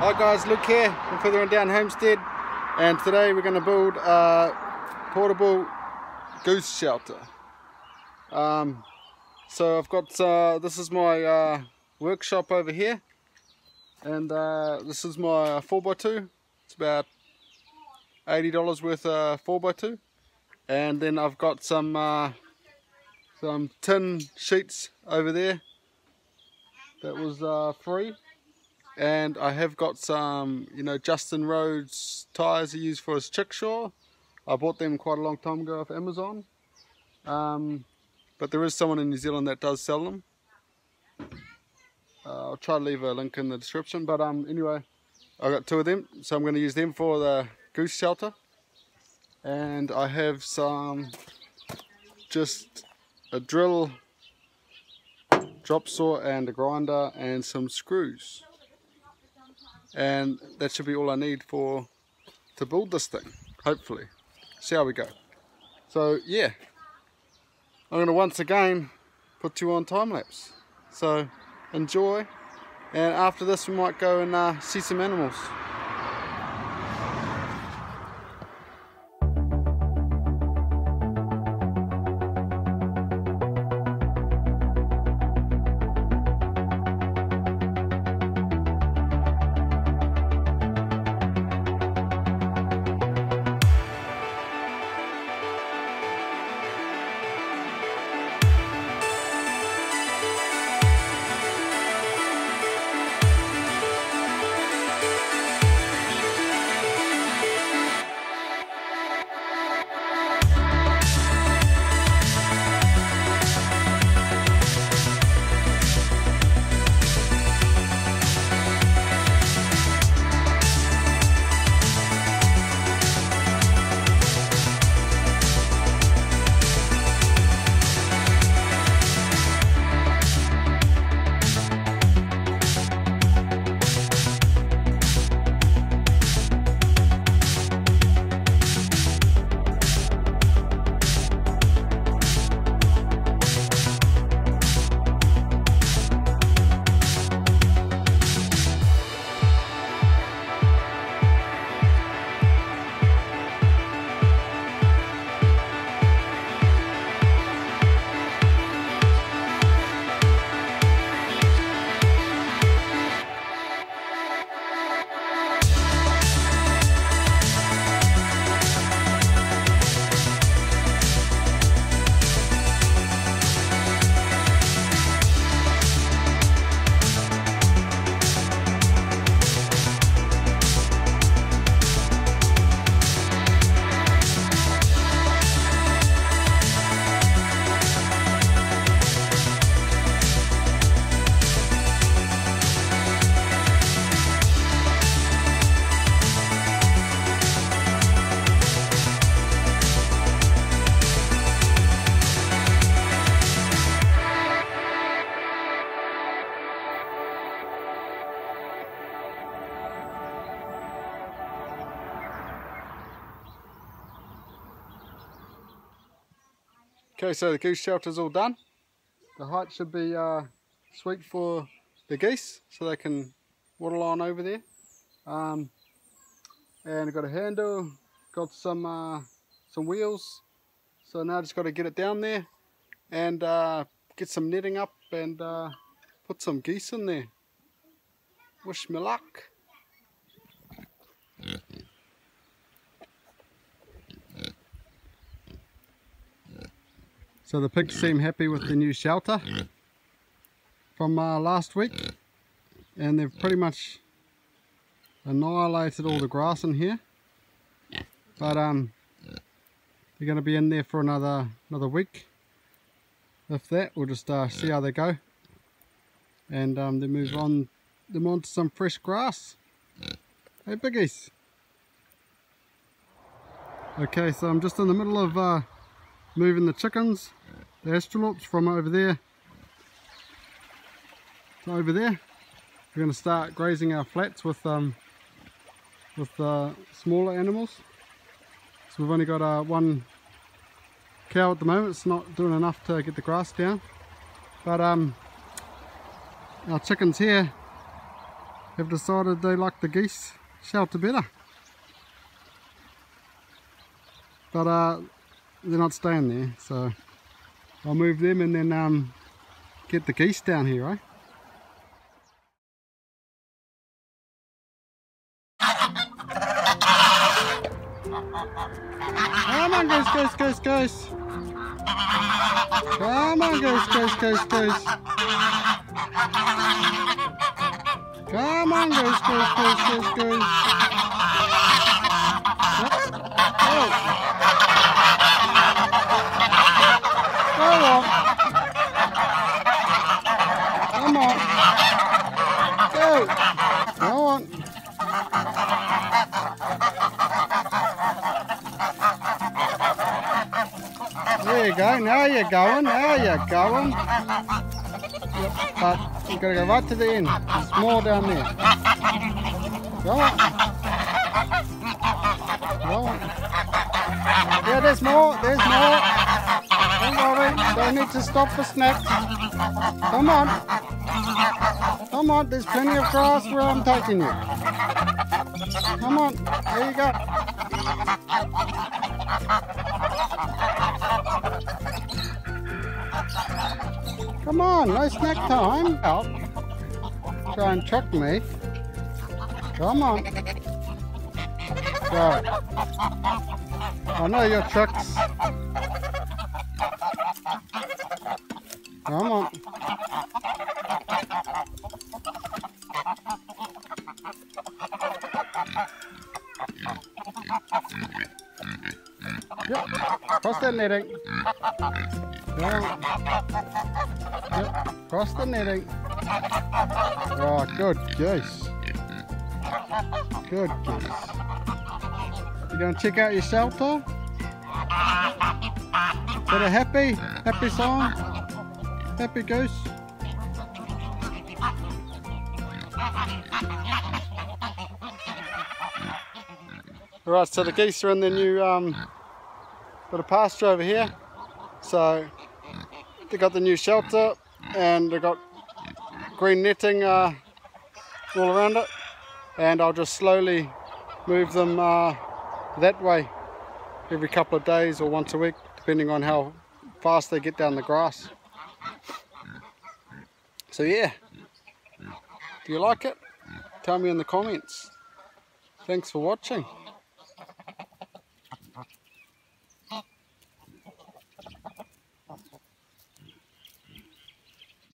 Hi guys, Luke here. From Feather'nDown Homestead and today we're going to build a portable goose shelter. Um, so I've got, uh, this is my uh, workshop over here and uh, this is my 4x2. It's about $80 worth of 4x2 and then I've got some uh, some tin sheets over there. That was uh, free and I have got some you know Justin Rhodes tires he used for his chickshaw I bought them quite a long time ago off Amazon. Um, but there is someone in New Zealand that does sell them. Uh, I'll try to leave a link in the description but um anyway I got two of them so I'm going to use them for the goose shelter. And I have some just a drill drop saw and a grinder and some screws and that should be all I need for to build this thing hopefully. See how we go. So yeah. I'm gonna once again put you on time lapse. So enjoy. And after this we might go and uh, see some animals Okay, so the goose shelter's all done. The height should be uh, sweet for the geese, so they can waddle on over there. Um, and I've got a handle, got some uh, some wheels. So now I just got to get it down there and uh, get some netting up and uh, put some geese in there. Wish me luck. So the pigs seem happy with the new shelter from uh, last week. And they've pretty much annihilated all the grass in here. But um they're going to be in there for another another week. If that we'll just uh, see how they go. And um, then move on them on to some fresh grass. Hey biggies. Okay so I'm just in the middle of uh, moving the chickens the Australorps from over there. To over there we're going to start grazing our flats with um with uh, smaller animals. So we've only got uh, one cow at the moment. It's not doing enough to get the grass down. But um our chickens here have decided they like the geese. Shelter better. But uh, they're not staying there, so I'll move them and then um, get the geese down here, right? Come on, goose, goose, goose, goose. Come on, goose, goose, goose, goose. Come on, goose, goose, goose, goose, goose. Oh. Go on. Come on. Go on. There you go. Now you're going. Now you're going. But you've gotta go right to the end. There's more down there. Go on. Go on. Yeah, there's more. There's more. Don't worry. Don't need to stop for snacks. Come on. Come on. There's plenty of grass where I'm taking you. Come on. There you go. Come on, no snack time. Out. Try and chuck me. Come on. Go. I know your tricks. Come on. Yep. Cross the netting. Oh, good geese. Good geese. You gonna check out your shelter? Is that a happy, happy song? Happy goose? Right, so the geese are in the new um, of pasture over here. So they got the new shelter and they've got green netting uh, all around it. And I'll just slowly move them uh, that way every couple of days or once a week, depending on how fast they get down the grass. So yeah, do you like it? Tell me in the comments. Thanks for watching.